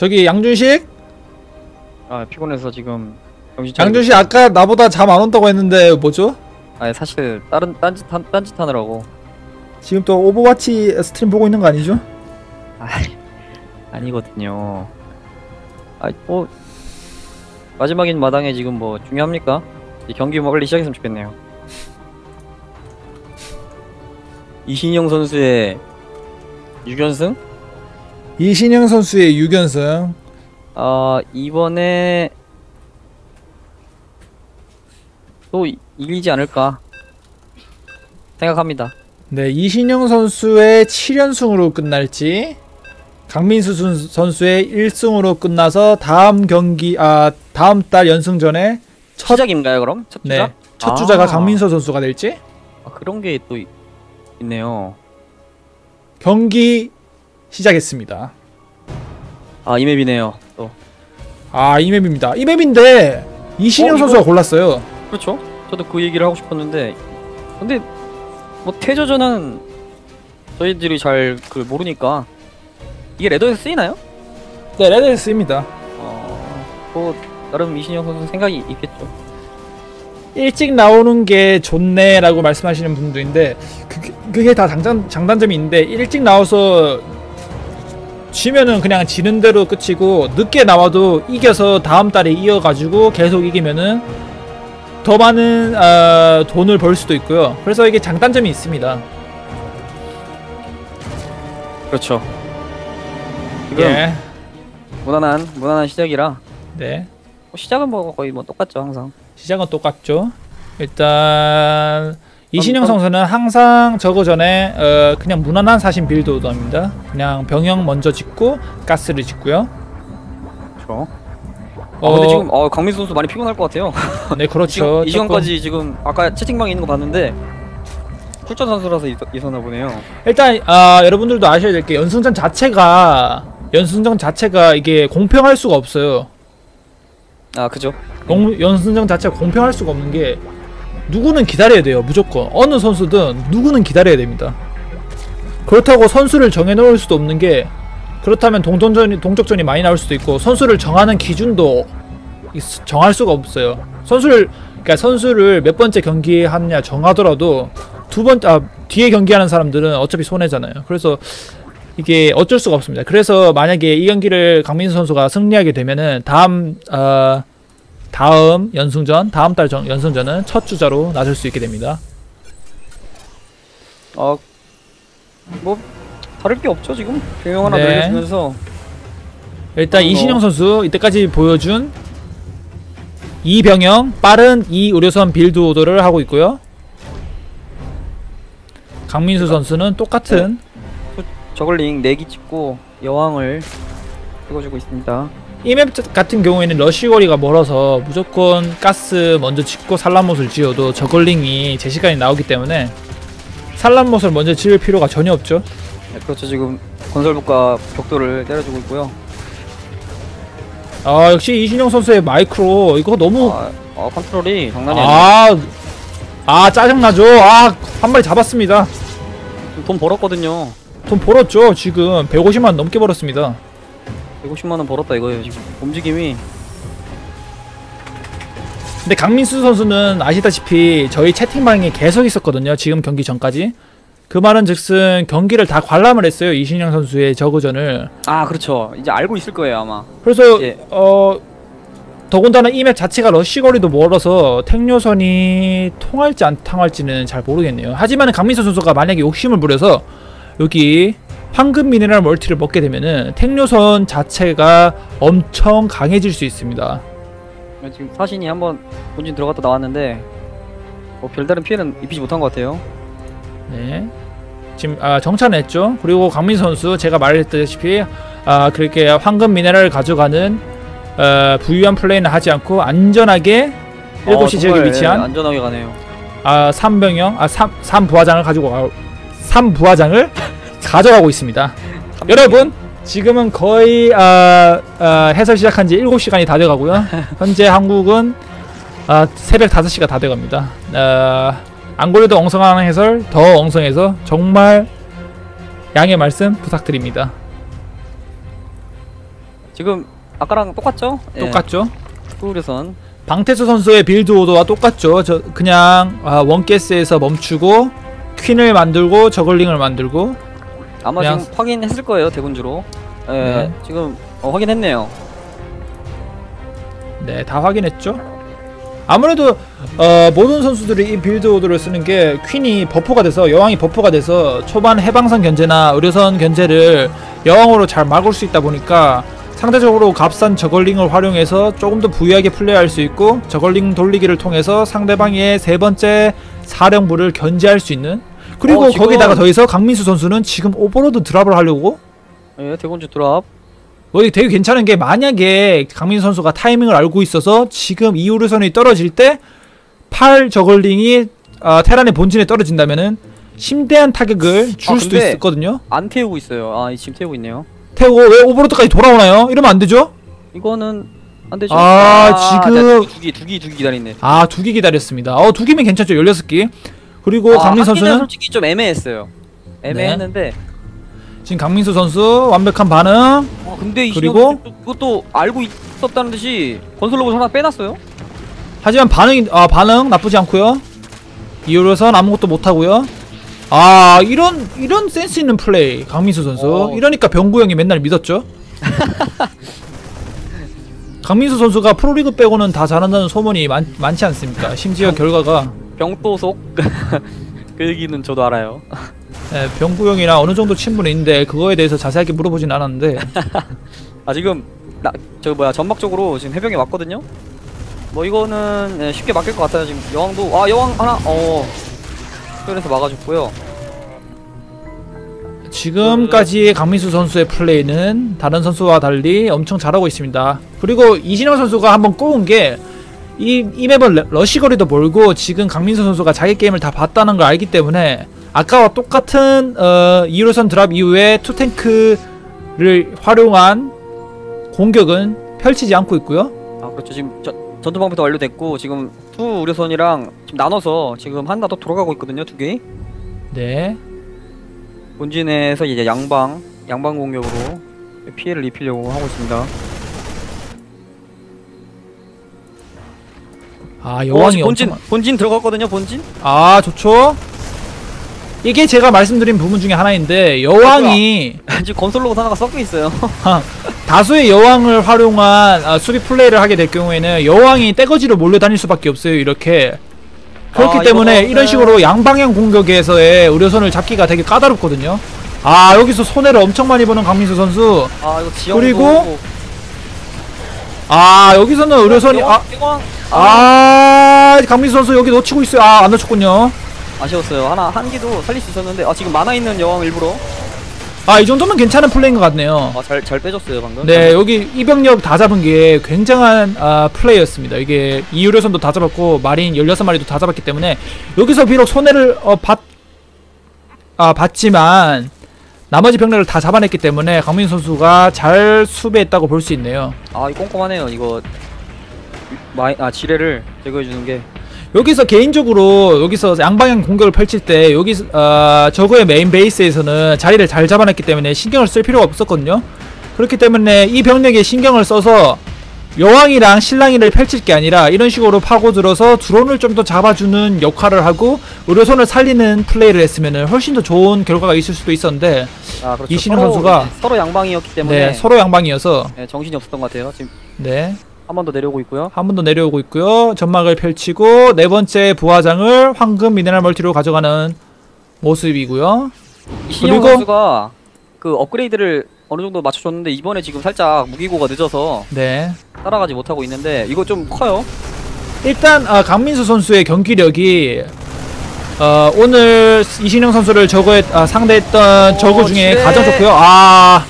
저기 양준식? 아 피곤해서 지금 정신 차리고 양준식 아까 나보다 잠 안 온다고 했는데 뭐죠? 아니 사실 다른 딴짓 한- 딴짓 하느라고 지금 또 오버워치 stream 보고 있는 거 아니죠? 아 아니거든요 아 뭐 마지막인 마당에 지금 뭐 중요합니까? 이 경기 뭐 빨리 시작했으면 좋겠네요 이신형 선수의 6연승? 이신영 선수의 6연승 아 이번에 또 이- 이기지 않을까 생각합니다 네 이신영 선수의 7연승으로 끝날지 강민수 선- 선수의 1승으로 끝나서 다음 경기 아 다음 달 연승전에 첫 주작인가요 그럼? 첫 네, 주작? 첫 주자가 아. 강민수 선수가 될지 아, 그런 게 또 있네요 경기 시작했습니다. 아 이맵이네요 또 아 이 맵입니다. 이 맵인데 이신영 어, 선수가 골랐어요. 그렇죠 저도 그 얘기를 하고 싶었는데 근데 뭐 태저전은 저희들이 잘 그 모르니까 이게 레더에서 쓰이나요? 네 레드스입니다. 어 뭐 나름 이신영 선수 생각이 있겠죠 일찍 나오는 게 좋네라고 말씀하시는 분들인데 그게, 그게 다 장단, 장단점이 있는데 일찍 나와서 지면은 그냥 지는 대로 끝이고 늦게 나와도 이겨서 다음 달에 이어가지고 계속 이기면은 더 많은 아, 돈을 벌 수도 있고요. 그래서 이게 장단점이 있습니다. 그렇죠 지금 예. 무난한 무난한 시작이라 네. 뭐 시작은 뭐 거의 뭐 똑같죠 항상 시작은 똑같죠. 일단 이신형 음, 음. 선수는 항상 저거 전에 어, 그냥 무난한 사신 build order입니다. 그냥 병영 먼저 짓고 가스를 짓고요. 그렇죠 아 어, 근데 지금 어 강민수 선수 많이 피곤할 것 같아요 네 그렇죠. 이 시간까지 지금 아까 채팅방에 있는 거 봤는데 출전 선수라서 있, 있었나 보네요. 일단 아, 여러분들도 아셔야 될 게 연승전 자체가 연승전 자체가 이게 공평할 수가 없어요. 아 그죠? 공, 연승전 자체가 공평할 수가 없는 게 누구는 기다려야 돼요 무조건. 어느 선수든 누구는 기다려야 됩니다. 그렇다고 선수를 정해놓을 수도 없는 게 그렇다면 동전전이 동적전이 많이 나올 수도 있고 선수를 정하는 기준도 있- 정할 수가 없어요. 선수를 그러니까 선수를 몇 번째 경기하느냐 정하더라도 두 번 아, 뒤에 경기하는 사람들은 어차피 손해잖아요. 그래서 이게 어쩔 수가 없습니다. 그래서 만약에 이 경기를 강민수 선수가 승리하게 되면은 다음 어, 다음 연승전, 다음 달 정, 연승전은 첫 주자로 나설 수 있게 됩니다. 어 뭐 다를 게 없죠 지금 병영 하나 네. 늘려주면서 일단 어. 이신형 선수 이때까지 보여준 이병영 빠른 이 의료선 build order를 하고 있고요. 강민수 선수는 똑같은 저글링 4기 찍고 여왕을 찍어주고 있습니다. 이 맵 같은 경우에는 러시거리가 멀어서 무조건 가스 먼저 짓고 산란못을 지어도 저글링이 제 시간이 나오기 때문에 산란못을 먼저 지을 필요가 전혀 없죠. 네, 그렇죠 지금 건설부가 벽돌을 때려주고 있고요. 아 역시 이신영 선수의 마이크로 이거 너무 아, 아 컨트롤이 장난이 아니에요. 아, 아 짜증나죠. 아, 한 마리 잡았습니다. 돈 벌었거든요. 돈 벌었죠. 지금 150만 넘게 벌었습니다. 150만 원 벌었다 이거예요 지금 움직임이 근데 강민수 선수는 아시다시피 저희 채팅방에 계속 있었거든요. 지금 경기 전까지. 그 말은 즉슨 경기를 다 관람을 했어요. 이신영 선수의 저그전을. 아 그렇죠 이제 알고 있을 거예요 아마. 그래서 예. 어 더군다나 이 맵 자체가 러시 거리도 멀어서 택요선이 통할지 안 통할지는 잘 모르겠네요. 하지만 강민수 선수가 만약에 욕심을 부려서 여기 황금 미네랄 멀티를 먹게 되면은 택요선 자체가 엄청 강해질 수 있습니다. 지금 사신이 한번 본진 들어갔다 나왔는데 뭐 별다른 피해는 입히지 못한 것 같아요. 네. 지금 아, 정찰했죠. 그리고 강민수 선수 제가 말했다시피 아 그렇게 황금 미네랄을 가져가는 어, 부유한 플레이는 하지 않고 안전하게 7시 어, 지역에 위치한 예, 안전하게 가네요. 아, 삼병영, 아, 삼, 삼부화장을 가지고 가, 삼부화장을 가져가고 있습니다. 여러분, 지금은 거의 아, 아, 해설 시작한 지 7시간이 다 돼가고요. 현재 한국은 아, 새벽 5시가 다 돼갑니다. 아, 안 그래도 엉성한 해설, 더 엉성해서 정말 양해 말씀 부탁드립니다. 지금 아까랑 똑같죠? 예, 똑같죠? 후우려선 방태수 선수의 빌드 오더와 똑같죠. 저 그냥 아, one가스에서 멈추고 퀸을 만들고 저글링을 만들고 아마 그냥- 지금 확인했을 거예요 대군주로. 예, 네. 지금 어, 확인했네요. 네, 다 확인했죠. 아무래도 어, 모든 선수들이 이 build order를 쓰는 게 퀸이 buff가 돼서 여왕이 buff가 돼서 초반 해방선 견제나 의료선 견제를 여왕으로 잘 막을 수 있다 보니까 상대적으로 값싼 저글링을 활용해서 조금 더 부유하게 플레이할 수 있고 저글링 돌리기를 통해서 상대방의 세 번째 사령부를 견제할 수 있는 그리고 어, 지금- 거기다가 더해서 강민수 선수는 지금 오버로드 drop을 하려고 예, 대군주 drop. 뭐 이게 되게 괜찮은 게 만약에 강민 선수가 타이밍을 알고 있어서 지금 이의료선이 떨어질 때 팔 저글링이 아, 테란의 본진에 떨어진다면은 심대한 타격을 줄 아, 수도 근데- 있었거든요. 안 태우고 있어요. 아, 이 지금 태우고 있네요. 태고 왜 오버로드까지 돌아오나요? 이러면 안 되죠? 이거는 안 되죠. 아, 지금- 두기 두기 두기 기다리네. 아 두 기 기다렸습니다. 어 두 기면 괜찮죠. 16기. 그리고 아, 강민 선수는 네. 솔직히 좀 애매했어요. 애매했는데 지금 강민수 선수 완벽한 반응. 어, 근데 이 그리고- 그리고 그것도 알고 있었다는 듯이 건설 로봇 하나 빼놨어요. 하지만 반응이 아 반응 나쁘지 않고요. 이후로선 아무것도 못 하고요. 아 이런 이런 센스 있는 플레이 강민수 선수. 어. 이러니까 병구 형이 맨날 믿었죠. 강민수 선수가 프로리그 빼고는 다 잘한다는 소문이 많, 많지 않습니까? 심지어 결과가 병도속 그 얘기는 저도 알아요. 예, 병구 형이랑 어느 정도 친분이 있는데 그거에 대해서 자세하게 물어보진 않았는데 아 지금 나 저 뭐야 점막 쪽으로 지금 해병이 왔거든요. 뭐 이거는 예, 쉽게 막힐 것 같아요. 지금 여왕도 아 여왕 하나 어 그래서 막아줬고요. 지금까지 강민수 선수의 플레이는 다른 선수와 달리 엄청 잘하고 있습니다. 그리고 이신형 선수가 한번 꼬은 게 이, 이 map은 러- 러시 거리도 멀고 지금 강민수 선수가 자기 게임을 다 봤다는 걸 알기 때문에 아까와 똑같은 어, 의료선 drop 이후에 two 탱크를 활용한 공격은 펼치지 않고 있고요. 아 그렇죠. 지금 저, 전투 방패 완료됐고 지금 two 의료선이랑 지금 나눠서 지금 하나 더 돌아가고 있거든요. 두 개. 네. 본진에서 이제 양방 양방 공격으로 피해를 입히려고 하고 있습니다. 아 어, 여왕이 본진 엄청 본진 들어갔거든요. 본진. 아 좋죠. 이게 제가 말씀드린 부분 중에 하나인데 여왕이 지금 건설 로봇 하나가 섞여 있어요. 다수의 여왕을 활용한 아, 수비 플레이를 하게 될 경우에는 여왕이 떼거지로 몰려다닐 수밖에 없어요 이렇게 그렇기 아, 때문에 이런 식으로 양방향 공격에서의 의료선을 잡기가 되게 까다롭거든요 아 여기서 손해를 엄청 많이 보는 강민수 선수 아 그리고 아 여기서는 의료선이 아, 여왕 아 강민수 선수 여기 놓치고 있어요. 아 안 놓쳤군요. 아쉬웠어요. 하나 한 개도 살릴 수 있었는데 아 지금 만화 있는 여왕 일부러. 아 이 정도면 괜찮은 플레이인 것 같네요. 아 잘 잘 빼줬어요 방금. 네 여기 이병력 다 잡은 게 굉장한 아, 플레이였습니다. 이게 이유료선도 다 잡았고 마린 16마리도 다 잡았기 때문에 여기서 비록 손해를 어, 받, 아, 받지만 나머지 병력을 다 잡아냈기 때문에 강민 선수가 잘 수비했다고 볼 수 있네요. 아 이거 꼼꼼하네요. 이거 마이 아 지뢰를 제거해 주는 게 여기서 개인적으로 여기서 양방향 공격을 펼칠 때 여기 어, 저그의 main base에서는 자리를 잘 잡아냈기 때문에 신경을 쓸 필요가 없었거든요. 그렇기 때문에 이 병력에 신경을 써서 여왕이랑 실랑이를 펼칠 게 아니라 이런 식으로 파고들어서 드론을 좀 더 잡아주는 역할을 하고 의료선을 살리는 플레이를 했으면 훨씬 더 좋은 결과가 있을 수도 있었는데 아 그렇죠. 이신형 선수가- 서로 양방이었기 때문에 네 서로 양방이어서 네, 정신이 없었던 것 같아요. 지금 네 한 번 더 내려오고 있고요. 한 번 더 내려오고 있고요. 전막을 펼치고 네 번째 부화장을 황금 미네랄 멀티로 가져가는 모습이고요. 이신영 선수가 그 업그레이드를 어느 정도 맞춰줬는데 이번에 지금 살짝 무기고가 늦어서 네. 따라가지 못하고 있는데 이거 좀 커요. 일단 아, 강민수 선수의 경기력이 어, 오늘 이신영 선수를 저거에 아, 상대했던 오, 저거 중에. 가장 좋고요. 아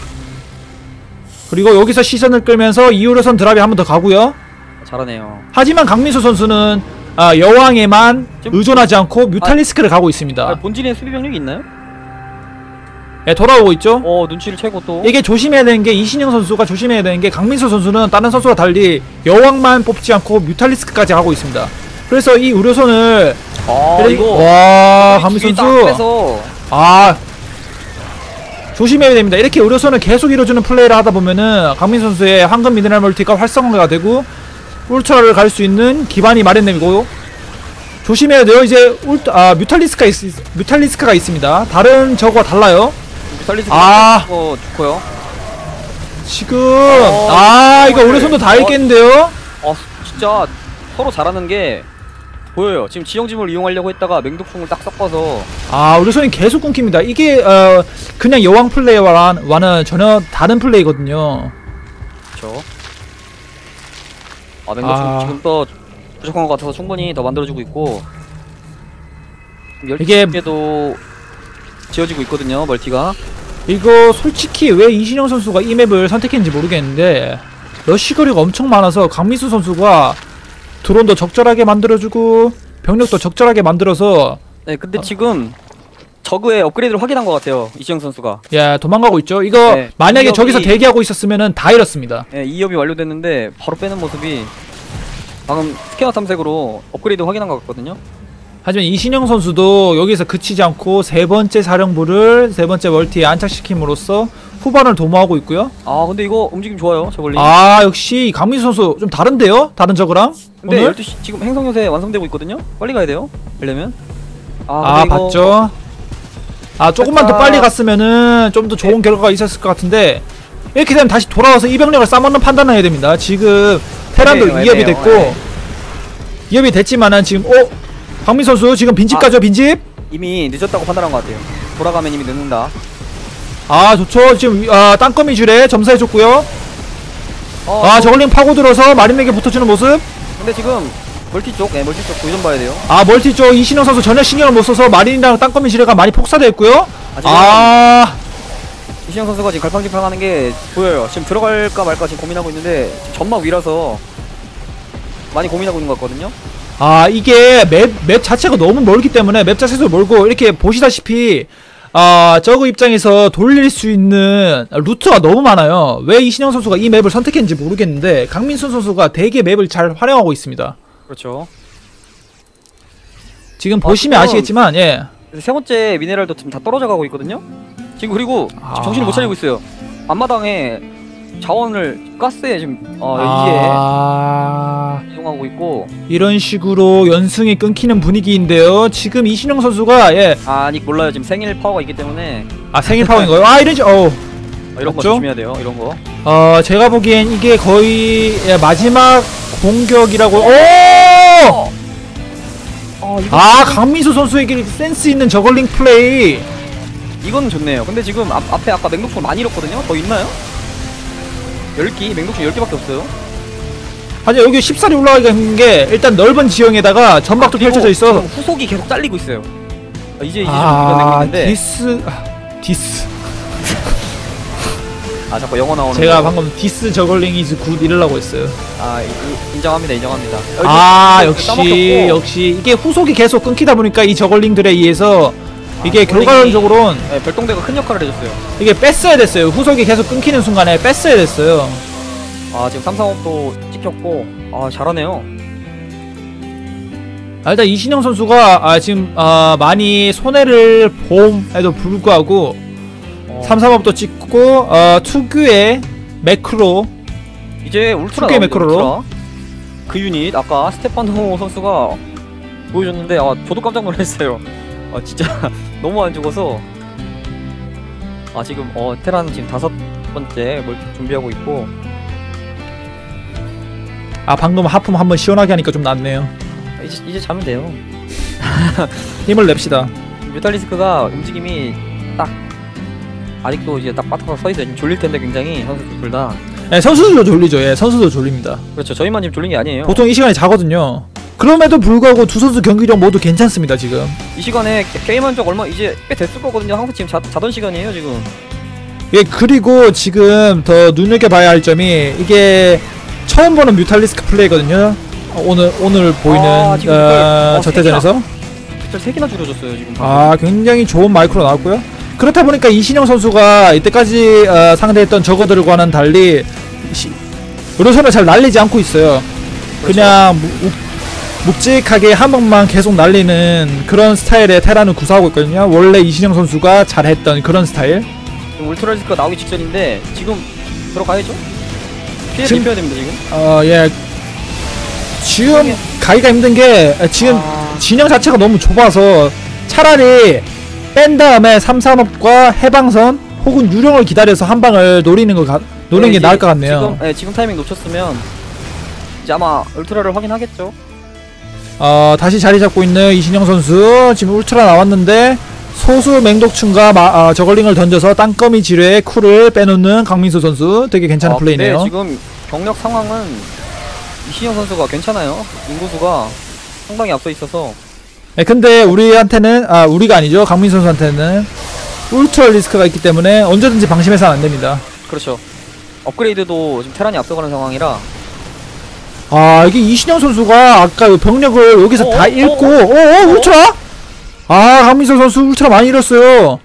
그리고 여기서 시선을 끌면서 이후로선 드랍이 한 번 더 가고요. 잘하네요. 하지만 강민수 선수는 아, 여왕에만 좀- 의존하지 않고 뮤탈리스크를 가고 있습니다. 아, 본진에 수비 병력이 있나요? 예, 돌아오고 있죠. 어 눈치를 채고 또. 이게 조심해야 되는 게 이신영 선수가 조심해야 되는 게 강민수 선수는 다른 선수와 달리 여왕만 뽑지 않고 뮤탈리스크까지 하고 있습니다. 그래서 이 의료선을 아 그래- 이거 와 강민수 선수 아 조심해야 됩니다. 이렇게 의료선을 계속 이뤄주는 플레이를 하다 보면은 강민 선수의 황금 미네랄 멀티가 활성화가 되고 울트라를 갈 수 있는 기반이 마련되고 조심해야 돼요. 이제 울트 아 뮤탈리스크가 있, 뮤탈리스크가 있습니다. 다른 저거와 달라요. 뮤탈리스 아. 거 좋고요. 지금 어, 아 이거 이거를- 의료선도 다 어. 있겠는데요. 어 진짜 서로 잘하는 게 보여요. 지금 지형짐을 이용하려고 했다가 맹독풍을 딱 섞어서 아 의료선이 계속 끊깁니다. 이게 어 그냥 여왕 플레이와는 전혀 다른 플레이거든요. 그렇죠. 아 맹독풍 아. 지금 또 부족한 것 같아서 충분히 더 만들어주고 있고 이게- 12개도 지어지고 있거든요. 멀티가. 이거 솔직히 왜 이신영 선수가 이 맵을 선택했는지 모르겠는데 러쉬 거리가 엄청 많아서 강민수 선수가 드론도 적절하게 만들어주고 병력도 적절하게 만들어서 네, 근데 아. 지금 저그의 업그레이드를 확인한 것 같아요. 이신형 선수가. 야 도망가고 있죠. 이거 네, 만약에 공격이- 저기서 대기하고 있었으면은 다 잃었습니다. 네, 2업이 완료됐는데 바로 빼는 모습이 방금 스캐너 탐색으로 업그레이드 확인한 것 같거든요. 하지만 이신형 선수도 여기서 그치지 않고 세 번째 사령부를 세 번째 멀티에 안착시킴으로써 후반을 도모하고 있고요. 아 근데 이거 움직임 좋아요 저걸리. 아 역시 강민수 선수 좀 다른데요? 다른 저거랑 근데 오늘? 12시 지금 행성 요새 완성되고 있거든요. 빨리 가야 돼요. 되려면. 아, 근데 이거 봤죠. 아 조금만 더 빨리 갔으면은 좀 더 좋은 결과가 있었을 것 같은데 이렇게 되면 다시 돌아와서 이병력을 싸먹는 판단을 해야 됩니다. 지금 테란도 애매해요, 2업이 애매해요. 됐고 네. 2업이 됐지만은 지금 어 강민 선수 지금 빈집 아. 가죠 빈집? 이미 늦었다고 판단한 것 같아요. 돌아가면 이미 늦는다. 아 좋죠. 지금 아 땅거미 지뢰 점사해줬고요. 어, 아 또- 저글링 파고들어서 마린에게 붙어주는 모습. 근데 지금 멀티 쪽, 네 멀티 쪽 도 좀 봐야 돼요. 아 멀티 쪽 이신형 선수 전혀 신경을 못 써서 마린이랑 땅거미 지뢰가 많이 폭사됐고요. 아, 지금 아 이신형 선수가 지금 갈팡질팡하는 게 보여요. 지금 들어갈까 말까 지금 고민하고 있는데 지금 점막 위라서 많이 고민하고 있는 것 같거든요. 아 이게 맵, 맵 자체가 너무 멀기 때문에 맵 자체도 멀고 이렇게 보시다시피 아 저그 입장에서 돌릴 수 있는 루트가 너무 많아요 왜 이신영 선수가 이 맵을 선택했는지 모르겠는데 강민순 선수가 되게 맵을 잘 활용하고 있습니다 그렇죠. 지금 보시면 지금- 아시겠지만 예 세 번째 미네랄도 지금 다 떨어져 가고 있거든요. 지금 그리고 아. 정신을 못 차리고 있어요. 앞마당에 자원을 가스에 지금 어 아... 이제 이용하고 있고 이런 식으로 연승이 끊기는 분위기인데요 지금 이신영 선수가 예 아, 아니 몰라요 지금 생일 파워가 있기 때문에 아 생일 파워인가요? 아 이런 식 어. 어, 이런 거 맞죠? 조심해야 돼요. 이런 거. 어 제가 보기엔 이게 거의 예, 마지막 공격이라고 오! 어 이거 아 강민수 선수에게 센스 있는 저글링 플레이 이건 좋네요. 근데 지금 앞, 앞에 아까 맹독충 많이 잃었거든요. 더 있나요? 10기, 맹독충 10개밖에 없어요. 하지만 여기 쉽사리 올라가기가 힘든 게 일단 넓은 지형에다가 점막도 그리고 펼쳐져 있어 후속이 계속 잘리고 있어요. 아, 이제 이제 좀아 있는데 this 아, this 아 자꾸 영어 나오는 제가 거. 방금 this Zergling is good 이러려고 했어요 아 이, 이, 인정합니다 인정합니다. 아 여기 역시 까먹혔고. 역시 이게 후속이 계속 끊기다 보니까 이 저글링들에 의해서 이게 아, 저글링이- 결과론적으로는 네, 별동대가 큰 역할을 해줬어요. 이게 뺐어야 됐어요 후속이 계속 끊기는 순간에 뺐어야 됐어요 아 지금 삼성업도 찍혔고 아 잘하네요. 아, 일단 이신영 선수가 아, 지금 아, 많이 손해를 봄에도 불구하고 어, 3, 3업도 찍고 어, 특유의 매크로 이제 울트라 나옵니다, 매크로로. 울트라. 그 유닛 아까 스테파노 선수가 보여줬는데 아 저도 깜짝 놀랐어요. 아 진짜 너무 안 죽어서 아 지금 어 테란 지금 다섯 번째 뭘 준비하고 있고 아 방금 하품 한번 시원하게 하니까 좀 낫네요 아, 이제 이제 자면 돼요. 힘을 냅시다 뮤탈리스크가 움직임이 딱 아직도 이제 딱 빠져서 서 있어요. 지금 졸릴 텐데 굉장히 선수들 둘 다. 네, 선수도 졸리죠 예 선수도 졸립니다 그렇죠. 저희만 지금 졸린 게 아니에요. 보통 이 시간에 자거든요 그럼에도 불구하고 두 선수 경기력 모두 괜찮습니다 지금. 이 시간에 게- 게임한 적 얼마 이제 꽤 됐을 거거든요. 항상 지금 자, 자던 시간이에요 지금. 예 그리고 지금 더 눈여겨봐야 할 점이 이게 처음 보는 뮤탈리스크 플레이거든요. 어, 오늘 오늘 보이는 아, 어, 어, 저태전에서. 숫자 세 개나 줄여줬어요 지금. 아 굉장히 좋은 마이크로 나왔고요. 그렇다 보니까 이신영 선수가 이때까지 어, 상대했던 저거들과는 달리 시, 의료선을 잘 날리지 않고 있어요. 그냥 무- 묵- 묵직하게 한 번만 계속 날리는 그런 스타일의 테란을 구사하고 있거든요 원래 이신영 선수가 잘했던 그런 스타일 지금 울트라 리스크가 나오기 직전인데 지금 들어가야죠? 피해 지금- 입혀야 됩니다 지금. 어, 예. 지금 가기가 힘든 게 아, 지금 아, 진영 자체가 너무 좁아서 차라리 뺀 다음에 3산업과 해방선 혹은 유령을 기다려서 한 방을 노리는 거 가, 노리는 네, 게 나을 것 같네요. 지금, 네, 지금 타이밍 놓쳤으면 이제 아마 울트라를 확인하겠죠. 어, 다시 자리 잡고 있는 이신영 선수 지금 울트라 나왔는데 소수 맹독충과 마, 아, 저걸링을 던져서 땅거미 지뢰에 쿨을 빼놓는 강민수 선수 되게 괜찮은 아, 플레이네요. 근데 지금 경력 상황은 이신영 선수가 괜찮아요. 인구수가 상당히 앞서 있어서 네, 근데 우리한테는 아 우리가 아니죠 강민수 선수한테는 울트라 리스크가 있기 때문에 언제든지 방심해서는 안 됩니다. 그렇죠. 업그레이드도 지금 테란이 앞서가는 상황이라 아 이게 이신영 선수가 아까 병력을 여기서 어, 다 어, 잃고 어, 어 어 울트라? 아 강민수 선수 울트라 많이 잃었어요.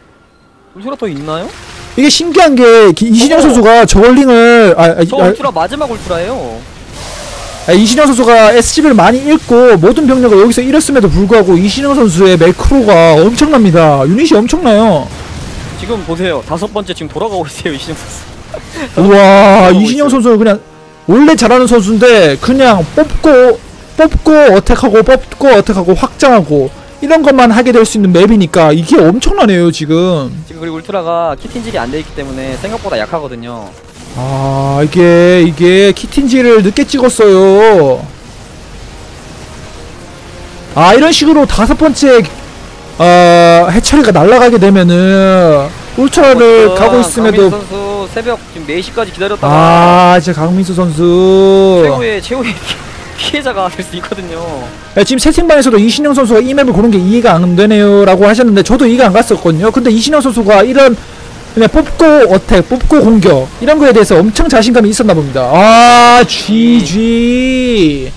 울트라 더 있나요? 이게 신기한 게 기- 이신영 어. 선수가 저걸링을 아, 아, 저 아, 울트라 마지막 울트라예요. 아, 이신영 선수가 SCB를 많이 잃고 모든 병력을 여기서 잃었음에도 불구하고 이신영 선수의 매크로가 엄청납니다. 유닛이 엄청나요. 지금 보세요. 다섯 번째 지금 돌아가고 있어요 이신영 선수. 우와 이신영. 선수는 그냥 원래 잘하는 선수인데 그냥 뽑고 뽑고 어택하고 뽑고 어택하고 확장하고 이런 것만 하게 될 수 있는 맵이니까 이게 엄청나네요 지금. 지금 그리고 울트라가 키틴질이 안 돼 있기 때문에 생각보다 약하거든요. 아 이게 이게 키틴지를 늦게 찍었어요 아 이런 식으로 다섯 번째 어 해처리가 날아가게 되면은 울트라를 어, 가고 있음에도 선수 새벽 지금 4시까지 기다렸다가 아 진짜 강민수 선수. 최후의 최후의 피해자가 될 수 있거든요. 야, 지금 채팅방에서도 이신영 선수가 이 맵을 고른 게 이해가 안 되네요 라고 하셨는데 저도 이해가 안 갔었거든요. 근데 이신영 선수가 이런 그냥 뽑고 어택 뽑고 공격 이런 거에 대해서 엄청 자신감이 있었나 봅니다. 아 GG